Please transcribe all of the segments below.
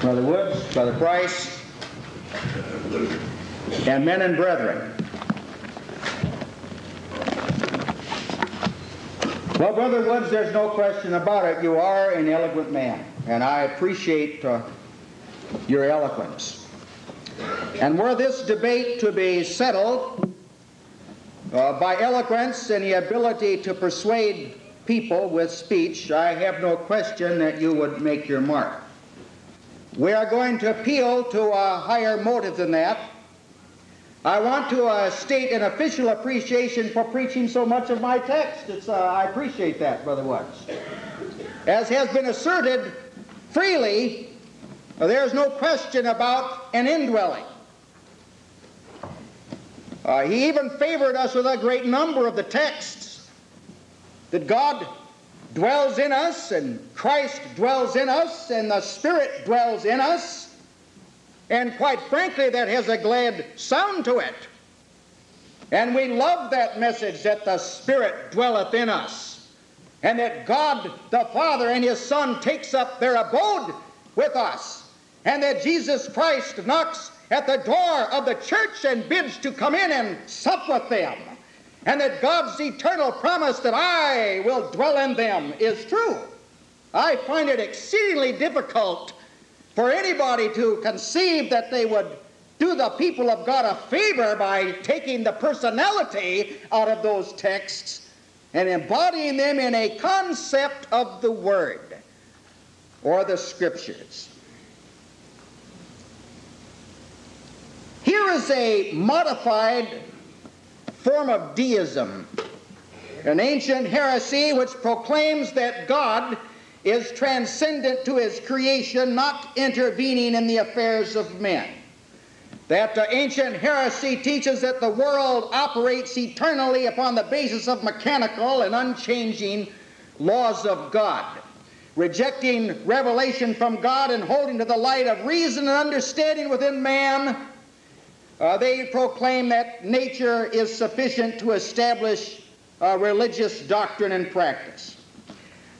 Brother Woods, Brother Price, and men and brethren. Well, Brother Woods, there's no question about it. You are an eloquent man, and I appreciate uh, your eloquence. And were this debate to be settled uh, by eloquence and the ability to persuade people with speech, I have no question that you would make your mark. We are going to appeal to a higher motive than that. I want to uh, state an official appreciation for preaching so much of my text. Uh, I appreciate that, Brother Woods. As has been asserted freely, there's no question about an indwelling. Uh, he even favored us with a great number of the texts that God dwells in us, and Christ dwells in us, and the Spirit dwells in us. And quite frankly, that has a glad sound to it. And we love that message that the Spirit dwelleth in us, and that God the Father and His Son takes up their abode with us, and that Jesus Christ knocks at the door of the church and bids to come in and sup with them, and that God's eternal promise that I will dwell in them is true. I find it exceedingly difficult for anybody to conceive that they would do the people of God a favor by taking the personality out of those texts and embodying them in a concept of the Word or the Scriptures. Here is a modified form of deism, an ancient heresy which proclaims that God is transcendent to his creation, not intervening in the affairs of men. That uh, ancient heresy teaches that the world operates eternally upon the basis of mechanical and unchanging laws of God. Rejecting revelation from God and holding to the light of reason and understanding within man, uh, they proclaim that nature is sufficient to establish uh, religious doctrine and practice.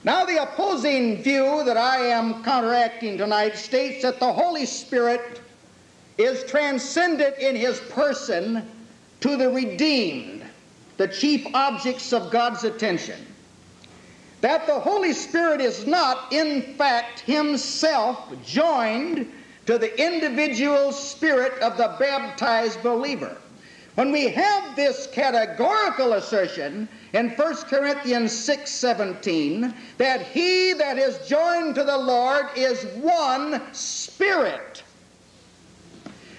Now, the opposing view that I am counteracting tonight states that the Holy Spirit is transcendent in his person to the redeemed, the chief objects of God's attention. That the Holy Spirit is not, in fact, himself joined to the individual spirit of the baptized believer. When we have this categorical assertion in 1 Corinthians 6 17, that he that is joined to the Lord is one spirit.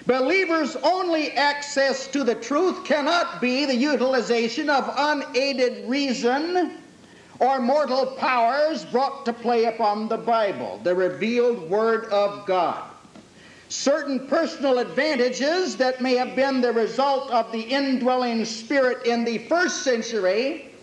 Believers' only access to the truth cannot be the utilization of unaided reason or mortal powers brought to play upon the Bible, the revealed Word of God certain personal advantages that may have been the result of the indwelling spirit in the first century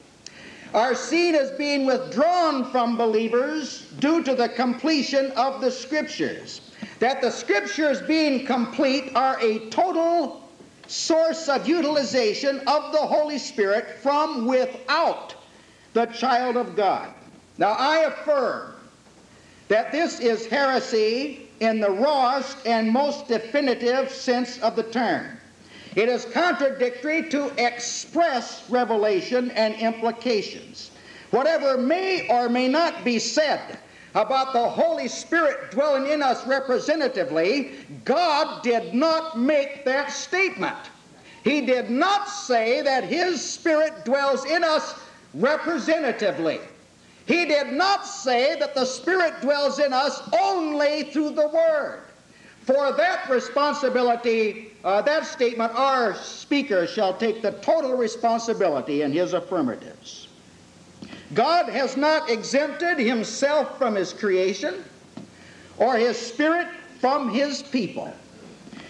are seen as being withdrawn from believers due to the completion of the scriptures. That the scriptures being complete are a total source of utilization of the Holy Spirit from without the child of God. Now I affirm that this is heresy in the rawest and most definitive sense of the term. It is contradictory to express revelation and implications. Whatever may or may not be said about the Holy Spirit dwelling in us representatively, God did not make that statement. He did not say that His Spirit dwells in us representatively. He did not say that the Spirit dwells in us only through the Word. For that responsibility, uh, that statement, our speaker shall take the total responsibility in his affirmatives. God has not exempted himself from his creation or his spirit from his people.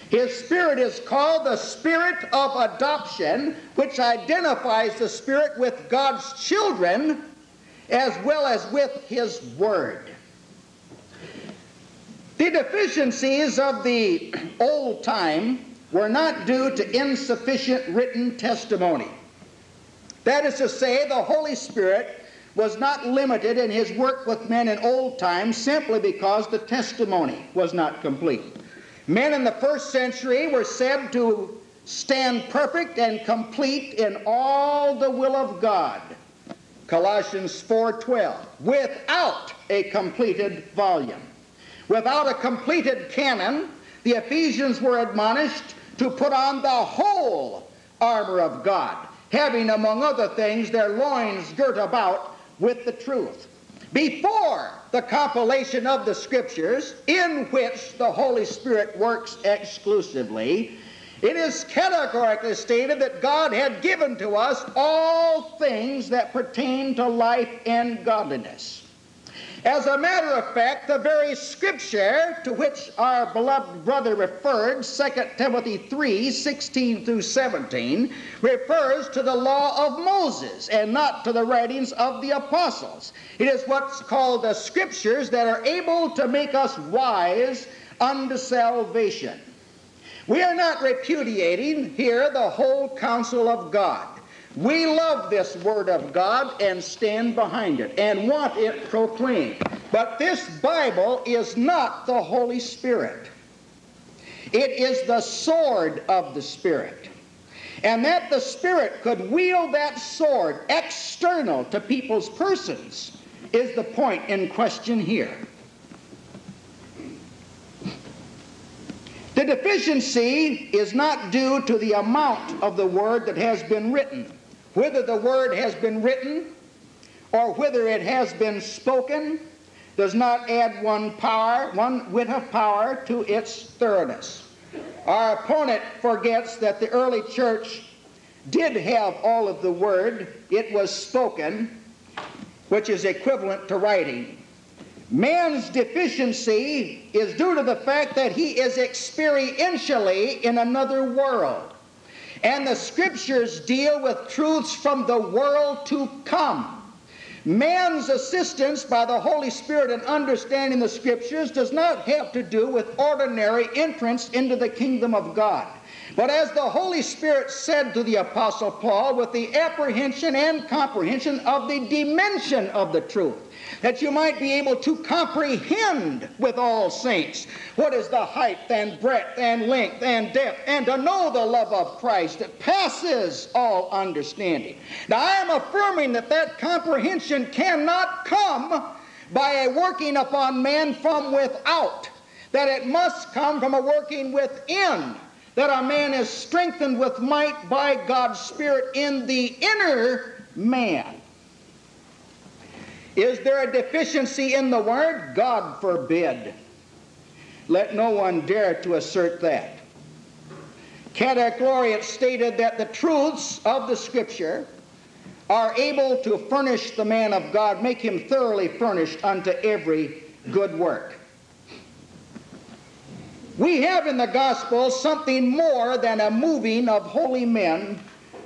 His spirit is called the spirit of adoption, which identifies the spirit with God's children as well as with his word. The deficiencies of the old time were not due to insufficient written testimony. That is to say, the Holy Spirit was not limited in his work with men in old times simply because the testimony was not complete. Men in the first century were said to stand perfect and complete in all the will of God. Colossians 4:12 without a completed volume. Without a completed canon, the Ephesians were admonished to put on the whole armor of God, having among other things their loins girt about with the truth. Before the compilation of the Scriptures, in which the Holy Spirit works exclusively, it is categorically stated that God had given to us all things that pertain to life and godliness. As a matter of fact, the very scripture to which our beloved brother referred, 2 Timothy 3 16 through 17, refers to the law of Moses and not to the writings of the apostles. It is what's called the scriptures that are able to make us wise unto salvation. We are not repudiating here the whole counsel of God. We love this Word of God and stand behind it and want it proclaimed. But this Bible is not the Holy Spirit. It is the sword of the Spirit. And that the Spirit could wield that sword external to people's persons is the point in question here. The deficiency is not due to the amount of the Word that has been written whether the word has been written or whether it has been spoken does not add one power, one whit of power to its thoroughness. Our opponent forgets that the early church did have all of the word. It was spoken, which is equivalent to writing. Man's deficiency is due to the fact that he is experientially in another world. And the scriptures deal with truths from the world to come. Man's assistance by the Holy Spirit in understanding the scriptures does not have to do with ordinary entrance into the kingdom of God. But as the Holy Spirit said to the Apostle Paul, with the apprehension and comprehension of the dimension of the truth that you might be able to comprehend with all saints what is the height and breadth and length and depth, and to know the love of Christ that passes all understanding. Now, I am affirming that that comprehension cannot come by a working upon man from without, that it must come from a working within that a man is strengthened with might by God's Spirit in the inner man. Is there a deficiency in the Word? God forbid. Let no one dare to assert that. Categoric stated that the truths of the Scripture are able to furnish the man of God, make him thoroughly furnished unto every good work. We have in the gospel something more than a moving of holy men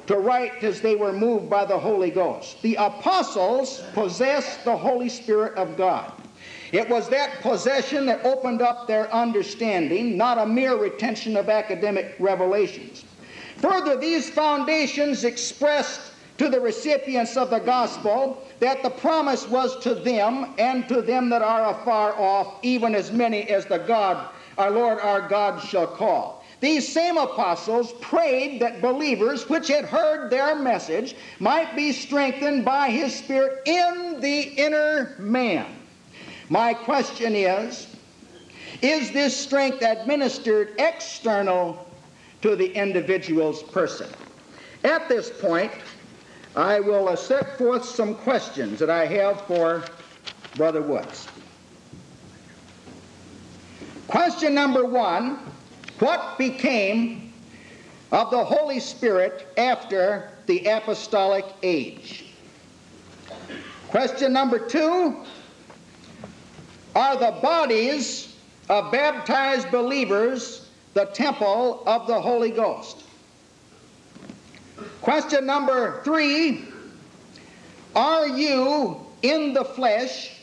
to write as they were moved by the Holy Ghost. The apostles possessed the Holy Spirit of God. It was that possession that opened up their understanding, not a mere retention of academic revelations. Further, these foundations expressed to the recipients of the gospel that the promise was to them and to them that are afar off, even as many as the God, our Lord our God, shall call. These same apostles prayed that believers which had heard their message might be strengthened by his Spirit in the inner man. My question is Is this strength administered external to the individual's person? At this point, I will set forth some questions that I have for Brother Woods. Question number one what became of the Holy Spirit after the apostolic age? Question number two Are the bodies of baptized believers the temple of the Holy Ghost? Question number three Are you in the flesh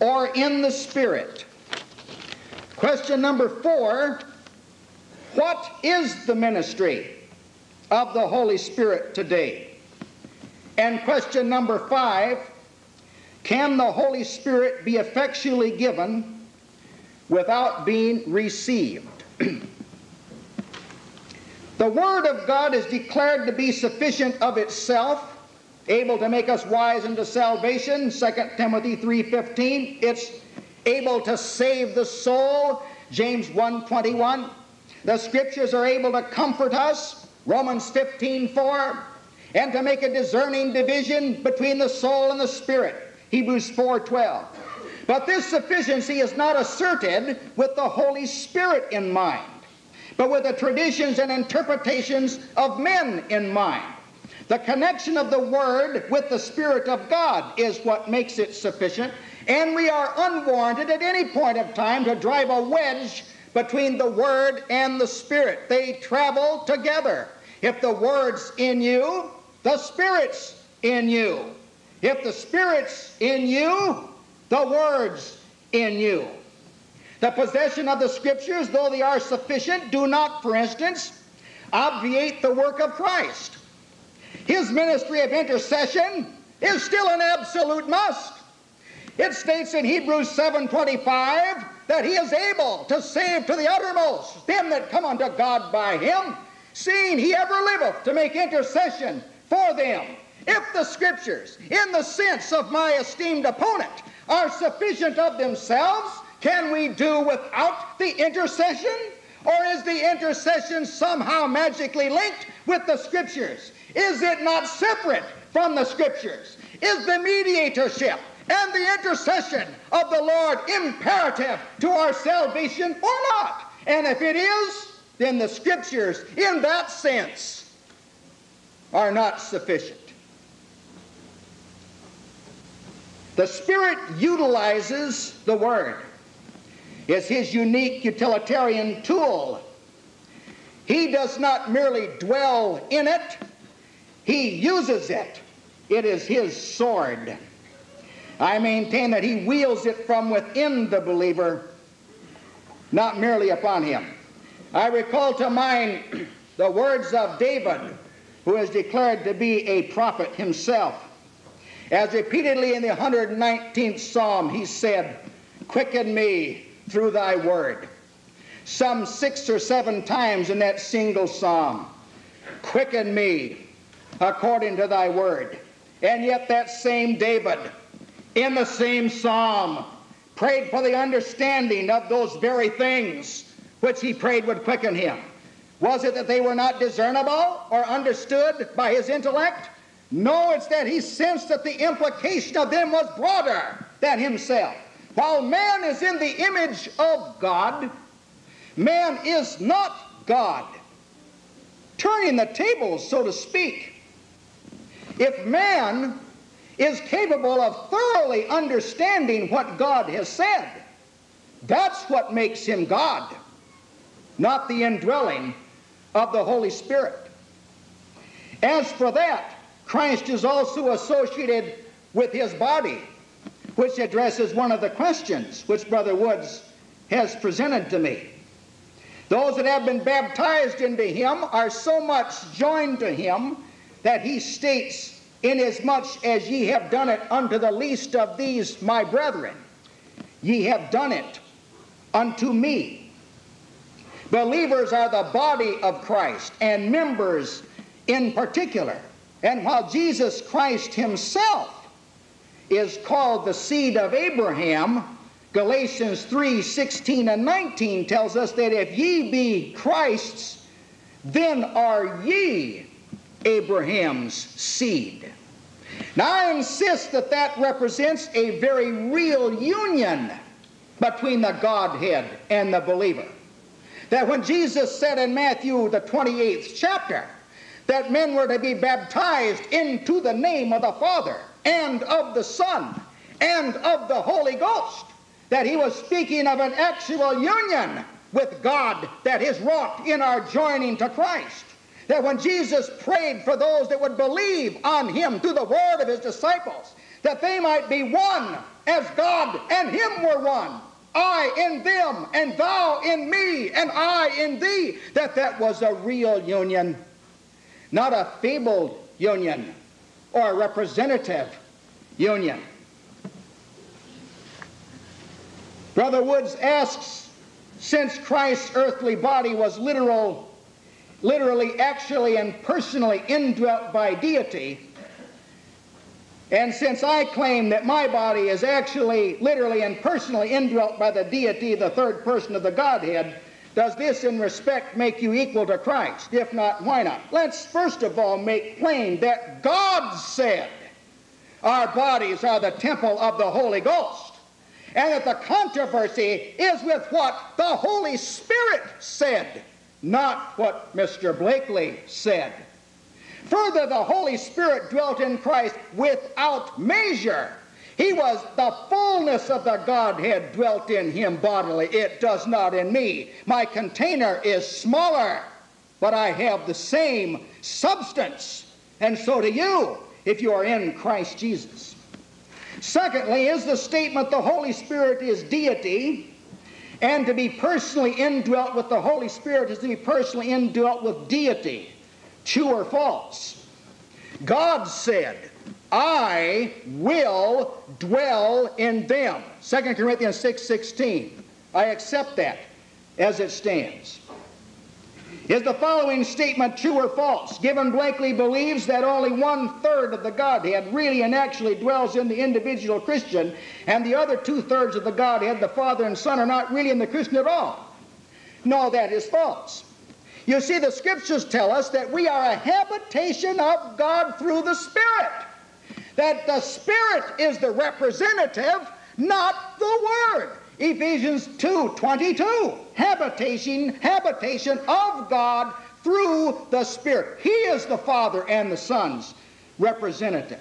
or in the spirit? Question number four what is the ministry of the Holy Spirit today? And question number five Can the Holy Spirit be effectually given without being received? the Word of God is declared to be sufficient of itself, able to make us wise unto salvation, 2 Timothy 3.15. It's able to save the soul, James 1.21. The Scriptures are able to comfort us, Romans 15.4 and to make a discerning division between the soul and the spirit. Hebrews 4:12. But this sufficiency is not asserted with the Holy Spirit in mind, but with the traditions and interpretations of men in mind. The connection of the Word with the Spirit of God is what makes it sufficient, and we are unwarranted at any point of time to drive a wedge between the Word and the Spirit. They travel together. If the Word's in you, the Spirit's in you. If the Spirit's in you, the Word's in you. The possession of the Scriptures, though they are sufficient, do not, for instance, obviate the work of Christ. His ministry of intercession is still an absolute must. It states in Hebrews 7:25 that he is able to save to the uttermost them that come unto God by him, seeing he ever liveth to make intercession for them. If the scriptures, in the sense of my esteemed opponent, are sufficient of themselves, can we do without the intercession? Or is the intercession somehow magically linked with the scriptures? Is it not separate from the scriptures? Is the mediatorship and the intercession of the Lord imperative to our salvation or not? And if it is, then the scriptures, in that sense, are not sufficient. The Spirit utilizes the Word. It's His unique utilitarian tool. He does not merely dwell in it, He uses it. It is His sword. I maintain that He wields it from within the believer, not merely upon him. I recall to mind the words of David who is declared to be a prophet himself. As repeatedly in the 119th Psalm, he said, Quicken me through thy word. Some six or seven times in that single psalm, Quicken me according to thy word. And yet, that same David, in the same psalm, prayed for the understanding of those very things which he prayed would quicken him. Was it that they were not discernible or understood by his intellect? No, it's that he sensed that the implication of them was broader than himself. While man is in the image of God, man is not God. Turning the tables, so to speak. If man is capable of thoroughly understanding what God has said, that's what makes him God, not the indwelling of the Holy Spirit. As for that, Christ is also associated with his body, which addresses one of the questions which Brother Woods has presented to me. Those that have been baptized into him are so much joined to him that he states, Inasmuch as ye have done it unto the least of these my brethren, ye have done it unto me. Believers are the body of Christ and members in particular. And while Jesus Christ himself is called the seed of Abraham, Galatians 3 16 and 19 tells us that if ye be Christ's, then are ye Abraham's seed. Now I insist that that represents a very real union between the Godhead and the believer that when Jesus said in Matthew, the 28th chapter, that men were to be baptized into the name of the Father and of the Son and of the Holy Ghost, that he was speaking of an actual union with God that is wrought in our joining to Christ. That when Jesus prayed for those that would believe on him through the word of his disciples, that they might be one as God and him were one, I in them, and thou in me, and I in thee, that that was a real union, not a fabled union or a representative union. Brother Woods asks, since Christ's earthly body was literal, literally, actually, and personally indwelt by deity, and since I claim that my body is actually, literally, and personally indwelt by the deity, the third person of the Godhead, does this in respect make you equal to Christ? If not, why not? Let's first of all make plain that God said our bodies are the temple of the Holy Ghost, and that the controversy is with what the Holy Spirit said, not what Mr. Blakely said. Further, the Holy Spirit dwelt in Christ without measure. He was the fullness of the Godhead dwelt in him bodily. It does not in me. My container is smaller, but I have the same substance. And so do you if you are in Christ Jesus. Secondly, is the statement the Holy Spirit is deity, and to be personally indwelt with the Holy Spirit is to be personally indwelt with deity. True or false? God said, I will dwell in them. 2 Corinthians 6 16. I accept that as it stands. Is the following statement true or false? Given Blakely believes that only one third of the Godhead really and actually dwells in the individual Christian, and the other two thirds of the Godhead, the Father and Son, are not really in the Christian at all. No, that is false. You see, the scriptures tell us that we are a habitation of God through the Spirit. That the Spirit is the representative, not the Word. Ephesians 2 22. Habitation, habitation of God through the Spirit. He is the Father and the Son's representative.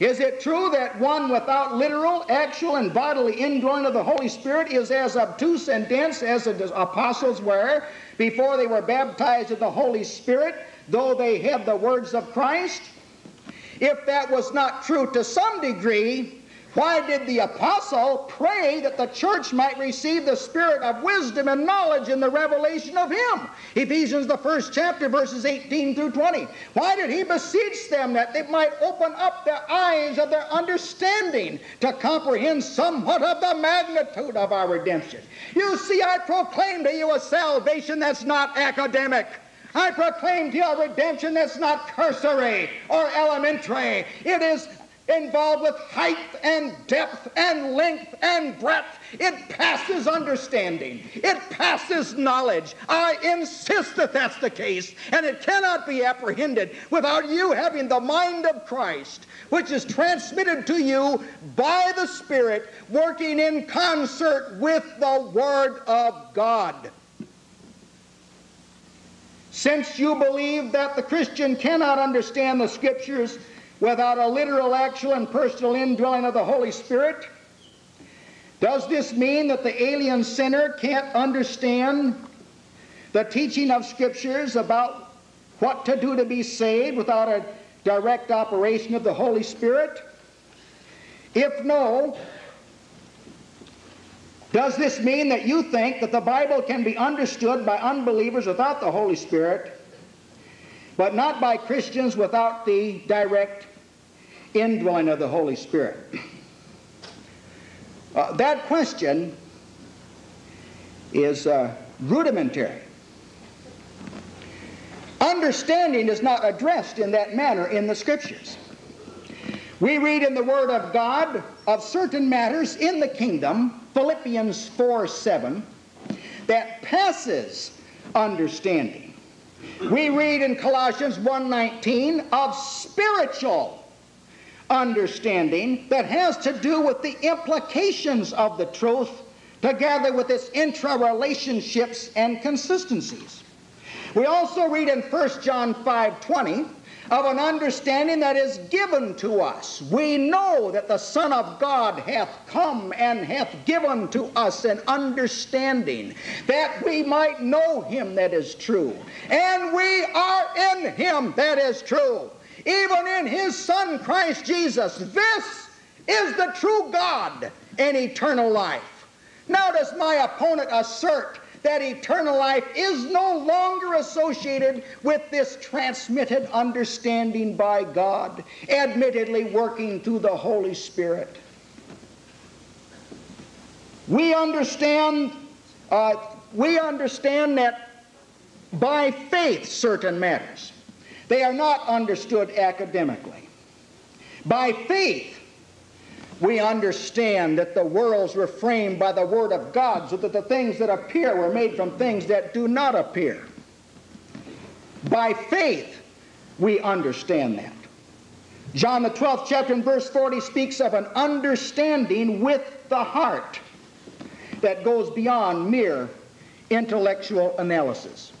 Is it true that one without literal, actual, and bodily indwelling of the Holy Spirit is as obtuse and dense as the apostles were before they were baptized in the Holy Spirit, though they had the words of Christ? If that was not true to some degree, why did the apostle pray that the church might receive the spirit of wisdom and knowledge in the revelation of him? Ephesians, the first chapter, verses 18 through 20. Why did he beseech them that they might open up the eyes of their understanding to comprehend somewhat of the magnitude of our redemption? You see, I proclaim to you a salvation that's not academic. I proclaim to you a redemption that's not cursory or elementary. It is involved with height and depth and length and breadth. It passes understanding. It passes knowledge. I insist that that's the case, and it cannot be apprehended without you having the mind of Christ, which is transmitted to you by the Spirit, working in concert with the Word of God. Since you believe that the Christian cannot understand the Scriptures without a literal, actual, and personal indwelling of the Holy Spirit? Does this mean that the alien sinner can't understand the teaching of Scriptures about what to do to be saved without a direct operation of the Holy Spirit? If no, does this mean that you think that the Bible can be understood by unbelievers without the Holy Spirit, but not by Christians without the direct indwelling of the Holy Spirit? Uh, that question is uh, rudimentary. Understanding is not addressed in that manner in the Scriptures. We read in the Word of God of certain matters in the kingdom, Philippians 4 7, that passes understanding. We read in Colossians 1:19 of spiritual understanding that has to do with the implications of the truth together with its intra-relationships and consistencies. We also read in 1 John 5:20 of an understanding that is given to us. We know that the Son of God hath come and hath given to us an understanding that we might know him that is true. And we are in him that is true even in his Son Christ Jesus. This is the true God and eternal life. Now, does my opponent assert that eternal life is no longer associated with this transmitted understanding by God, admittedly working through the Holy Spirit. We understand, uh, we understand that by faith certain matters. They are not understood academically. By faith, we understand that the worlds were framed by the Word of God, so that the things that appear were made from things that do not appear. By faith, we understand that. John the 12th chapter and verse 40 speaks of an understanding with the heart that goes beyond mere intellectual analysis.